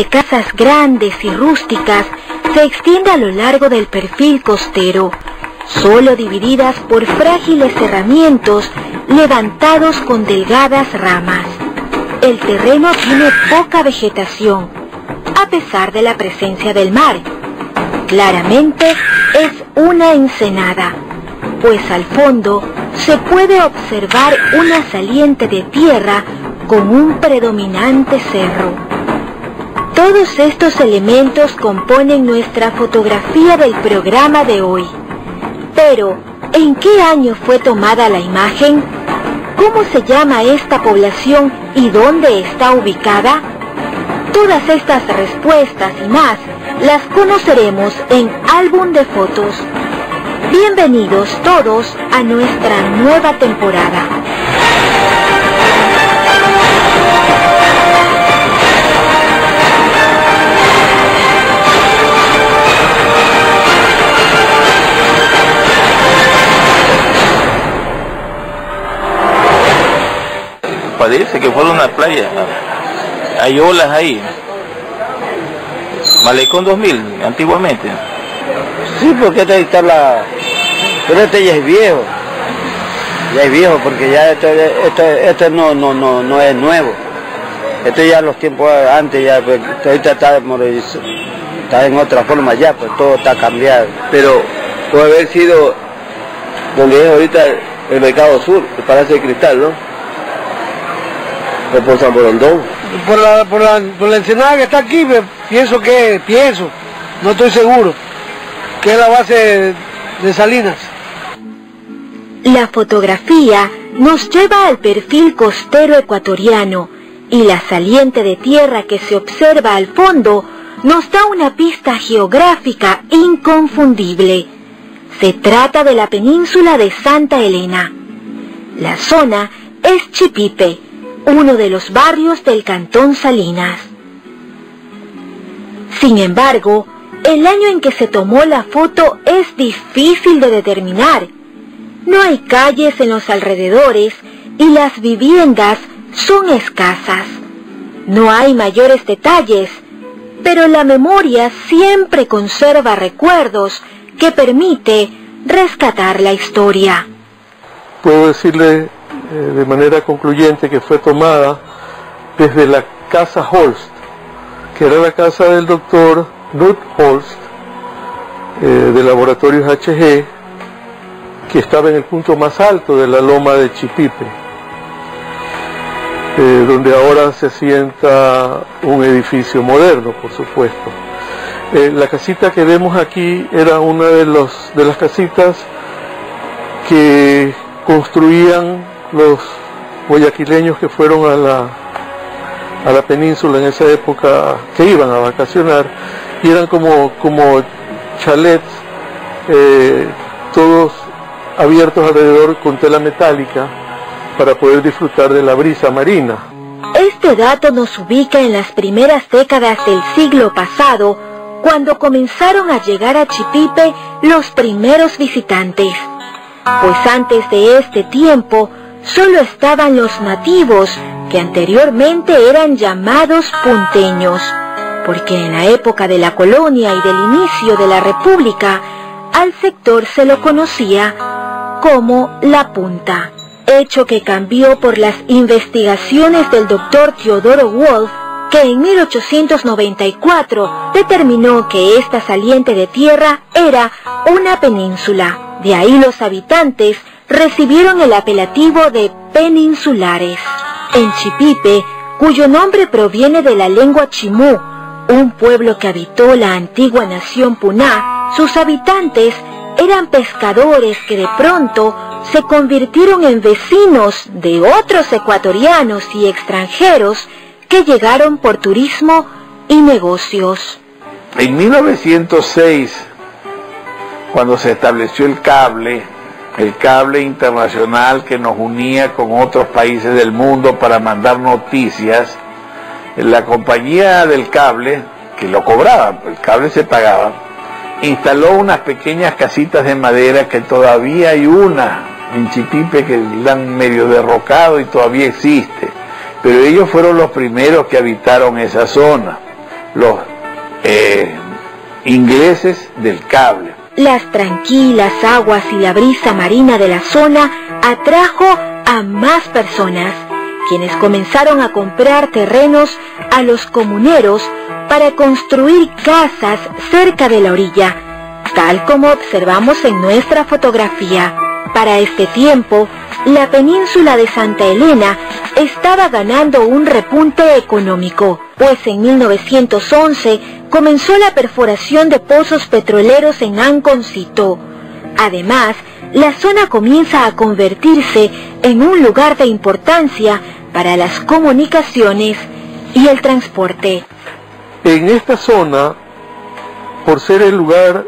de casas grandes y rústicas se extiende a lo largo del perfil costero, solo divididas por frágiles cerramientos levantados con delgadas ramas. El terreno tiene poca vegetación, a pesar de la presencia del mar. Claramente es una ensenada, pues al fondo se puede observar una saliente de tierra con un predominante cerro. Todos estos elementos componen nuestra fotografía del programa de hoy. Pero, ¿en qué año fue tomada la imagen? ¿Cómo se llama esta población y dónde está ubicada? Todas estas respuestas y más las conoceremos en Álbum de Fotos. Bienvenidos todos a nuestra nueva temporada. Parece que fue una playa. Hay olas ahí. Malecón 2000, antiguamente. Sí, porque esta está la... Pero este ya es viejo. Ya es viejo porque ya este, este, este no, no, no, no es nuevo. Este ya los tiempos antes ya, pues, ahorita está, está en otra forma ya, pues todo está cambiado. Pero puede haber sido donde es ahorita el Mercado Sur, el Palacio de Cristal, ¿no? O por San Borondón. Por la, por la, por la ensenada que está aquí, pienso que, pienso, no estoy seguro, que es la base de Salinas. La fotografía nos lleva al perfil costero ecuatoriano y la saliente de tierra que se observa al fondo nos da una pista geográfica inconfundible. Se trata de la península de Santa Elena. La zona es Chipipe, uno de los barrios del Cantón Salinas. Sin embargo, el año en que se tomó la foto es difícil de determinar. No hay calles en los alrededores y las viviendas son escasas. No hay mayores detalles, pero la memoria siempre conserva recuerdos que permite rescatar la historia. puedo decirle eh, de manera concluyente que fue tomada desde la casa Holst, que era la casa del doctor Knut Holst, eh, de Laboratorios HG, que estaba en el punto más alto de la loma de Chipipe, eh, donde ahora se asienta un edificio moderno, por supuesto. La casita que vemos aquí era una de, los, de las casitas que construían los guayaquileños que fueron a la, a la península en esa época, que iban a vacacionar, y eran como, como chalets, eh, todos abiertos alrededor con tela metálica para poder disfrutar de la brisa marina. Este dato nos ubica en las primeras décadas del siglo pasado, cuando comenzaron a llegar a Chipipe los primeros visitantes. Pues antes de este tiempo, solo estaban los nativos, que anteriormente eran llamados punteños, porque en la época de la colonia y del inicio de la república, al sector se lo conocía como la punta, hecho que cambió por las investigaciones del doctor Teodoro Wolf, que en 1894 determinó que esta saliente de tierra era una península. De ahí los habitantes recibieron el apelativo de peninsulares. En Chipipe, cuyo nombre proviene de la lengua chimú, un pueblo que habitó la antigua nación Puná, sus habitantes eran pescadores que de pronto se convirtieron en vecinos de otros ecuatorianos y extranjeros que llegaron por turismo y negocios. En 1906, cuando se estableció el cable, el cable internacional que nos unía con otros países del mundo para mandar noticias, la compañía del cable, que lo cobraba, el cable se pagaba, instaló unas pequeñas casitas de madera que todavía hay una en Chipipe que la han medio derrocado y todavía existe. Pero ellos fueron los primeros que habitaron esa zona. los eh, ingleses del cable. Las tranquilas aguas y la brisa marina de la zona atrajo a más personas, quienes comenzaron a comprar terrenos a los comuneros para construir casas cerca de la orilla, tal como observamos en nuestra fotografía. Para este tiempo, la península de Santa Elena estaba ganando un repunte económico, pues en 1911 comenzó la perforación de pozos petroleros en Anconcito. Además, la zona comienza a convertirse en un lugar de importancia para las comunicaciones y el transporte. En esta zona, por ser el lugar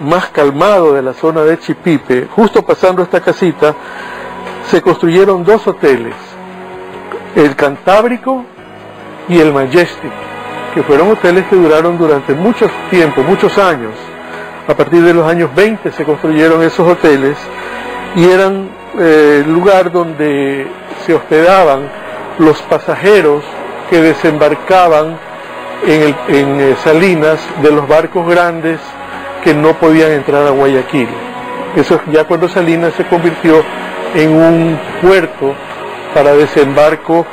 más calmado de la zona de Chipipe, justo pasando esta casita, se construyeron dos hoteles, el Cantábrico y el Majestic, que fueron hoteles que duraron durante mucho tiempo, muchos años. A partir de los años 20 se construyeron esos hoteles y eran eh, el lugar donde se hospedaban los pasajeros que desembarcaban en, en eh, Salinas de los barcos grandes que no podían entrar a Guayaquil. Eso ya cuando Salinas se convirtió en un puerto para desembarco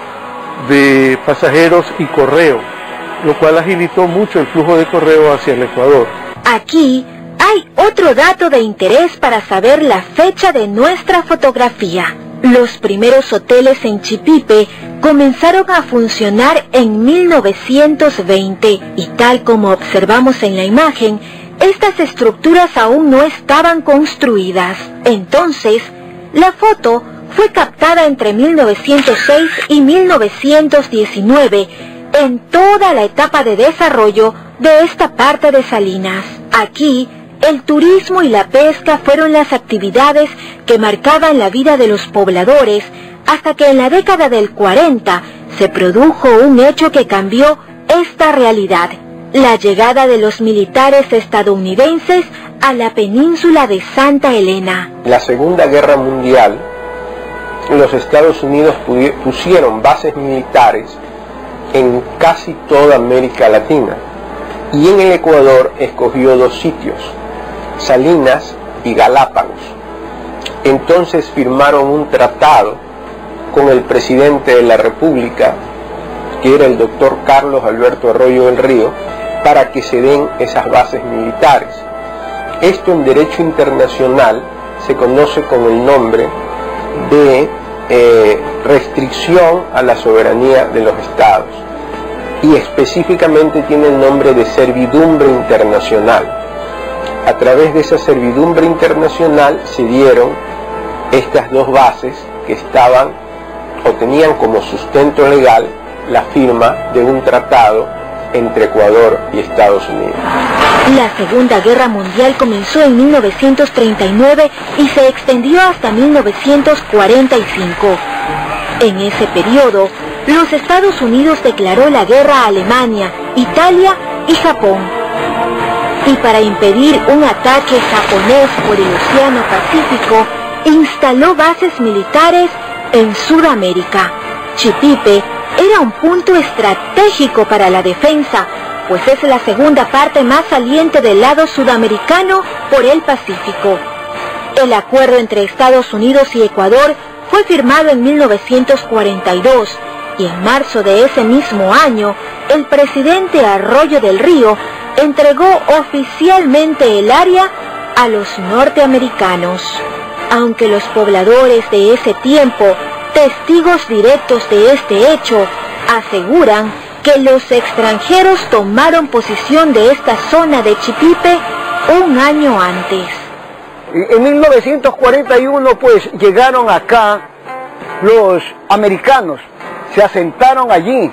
de pasajeros y correo, lo cual agilitó mucho el flujo de correo hacia el Ecuador. Aquí hay otro dato de interés para saber la fecha de nuestra fotografía. Los primeros hoteles en Chipipe comenzaron a funcionar en 1920 y tal como observamos en la imagen, estas estructuras aún no estaban construidas. Entonces, la foto fue captada entre 1906 y 1919 en toda la etapa de desarrollo de esta parte de Salinas. Aquí, el turismo y la pesca fueron las actividades que marcaban la vida de los pobladores hasta que en la década del 40 se produjo un hecho que cambió esta realidad la llegada de los militares estadounidenses a la península de Santa Elena. En la Segunda Guerra Mundial, los Estados Unidos pusieron bases militares en casi toda América Latina y en el Ecuador escogió dos sitios, Salinas y Galápagos. Entonces firmaron un tratado con el presidente de la República, que era el doctor Carlos Alberto Arroyo del Río, para que se den esas bases militares. Esto en derecho internacional se conoce con el nombre de eh, restricción a la soberanía de los estados y específicamente tiene el nombre de servidumbre internacional. A través de esa servidumbre internacional se dieron estas dos bases que estaban o tenían como sustento legal la firma de un tratado entre Ecuador y Estados Unidos. La Segunda Guerra Mundial comenzó en 1939 y se extendió hasta 1945. En ese periodo, los Estados Unidos declaró la guerra a Alemania, Italia y Japón. Y para impedir un ataque japonés por el Océano Pacífico, instaló bases militares en Sudamérica. Chipipe era un punto estratégico para la defensa, pues es la segunda parte más saliente del lado sudamericano por el Pacífico. El acuerdo entre Estados Unidos y Ecuador fue firmado en 1942 y en marzo de ese mismo año, el presidente Arroyo del Río entregó oficialmente el área a los norteamericanos. Aunque los pobladores de ese tiempo Testigos directos de este hecho aseguran que los extranjeros tomaron posición de esta zona de Chipipe un año antes. En 1941 pues llegaron acá los americanos, se asentaron allí.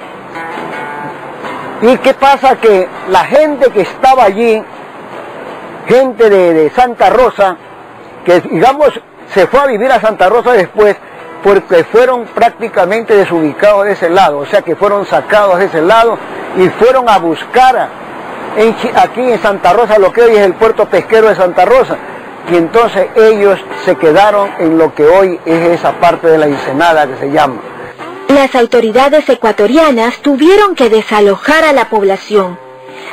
¿Y qué pasa? Que la gente que estaba allí, gente de, de Santa Rosa, que digamos se fue a vivir a Santa Rosa después, porque fueron prácticamente desubicados de ese lado, o sea que fueron sacados de ese lado y fueron a buscar aquí en Santa Rosa lo que hoy es el puerto pesquero de Santa Rosa. Y entonces ellos se quedaron en lo que hoy es esa parte de la Ensenada que se llama. Las autoridades ecuatorianas tuvieron que desalojar a la población,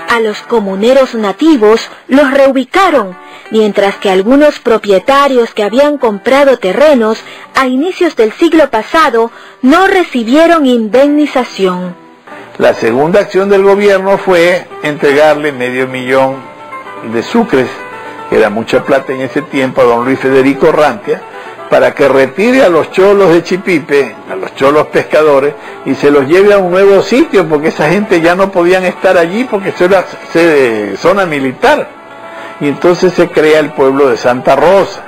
A los comuneros nativos los reubicaron, mientras que algunos propietarios que habían comprado terrenos a inicios del siglo pasado no recibieron indemnización. La segunda acción del gobierno fue entregarle medio millón de sucres, que era mucha plata en ese tiempo, a don Luis Federico Rantia, para que retire a los cholos de Chipipe, a los cholos pescadores, y se los lleve a un nuevo sitio, porque esa gente ya no podían estar allí porque eso era zona militar. Y entonces se crea el pueblo de Santa Rosa,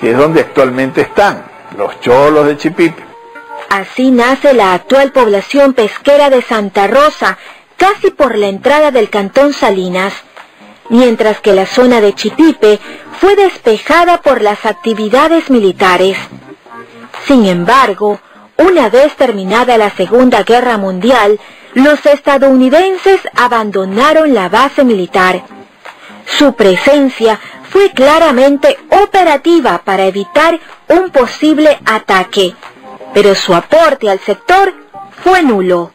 que es donde actualmente están, los cholos de Chipipe. Así nace la actual población pesquera de Santa Rosa, casi por la entrada del cantón Salinas, mientras que la zona de Chipipe fue despejada por las actividades militares. Sin embargo, una vez terminada la Segunda Guerra Mundial, los estadounidenses abandonaron la base militar. Su presencia fue claramente operativa para evitar un posible ataque, pero su aporte al sector fue nulo.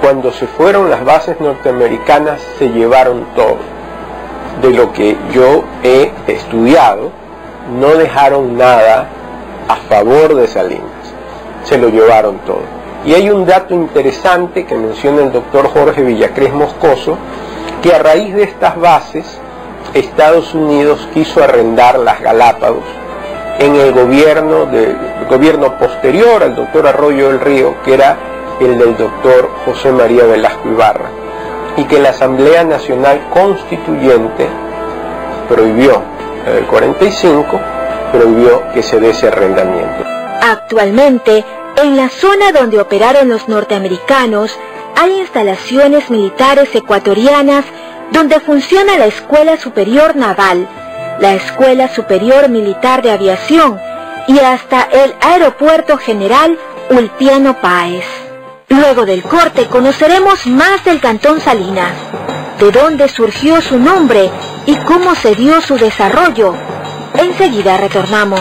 Cuando se fueron las bases norteamericanas se llevaron todo de lo que yo he estudiado, no dejaron nada a favor de Salinas, se lo llevaron todo. Y hay un dato interesante que menciona el doctor Jorge Villacrés Moscoso, que a raíz de estas bases, Estados Unidos quiso arrendar las Galápagos en el gobierno, de, gobierno posterior al doctor Arroyo del Río, que era el del doctor José María Velasco Ibarra y que la Asamblea Nacional Constituyente prohibió, en el 45, prohibió que se dé ese arrendamiento. Actualmente, en la zona donde operaron los norteamericanos, hay instalaciones militares ecuatorianas donde funciona la Escuela Superior Naval, la Escuela Superior Militar de Aviación y hasta el Aeropuerto General Ulpiano Páez. Luego del corte conoceremos más del Cantón Salinas, de dónde surgió su nombre y cómo se dio su desarrollo. Enseguida retornamos.